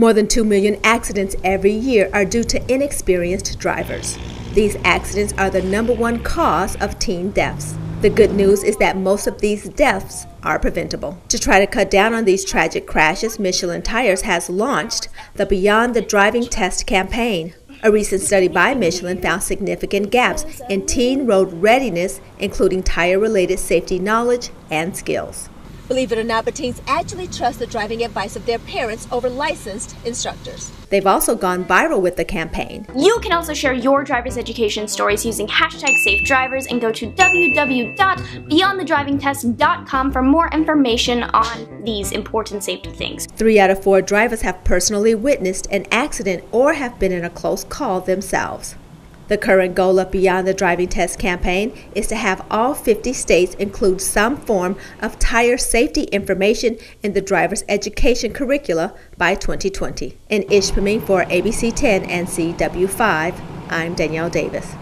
More than 2 million accidents every year are due to inexperienced drivers. These accidents are the number one cause of teen deaths. The good news is that most of these deaths are preventable. To try to cut down on these tragic crashes, Michelin Tires has launched the Beyond the Driving Test campaign. A recent study by Michelin found significant gaps in teen road readiness, including tire related safety knowledge and skills. Believe it or not, but teens actually trust the driving advice of their parents over licensed instructors. They've also gone viral with the campaign. You can also share your driver's education stories using hashtag SafeDrivers and go to www.beyondthedrivingtest.com for more information on these important safety things. Three out of four drivers have personally witnessed an accident or have been in a close call themselves. The current goal of Beyond the Driving Test campaign is to have all 50 states include some form of tire safety information in the driver's education curricula by 2020. In Ishpeming for ABC 10 and CW5, I'm Danielle Davis.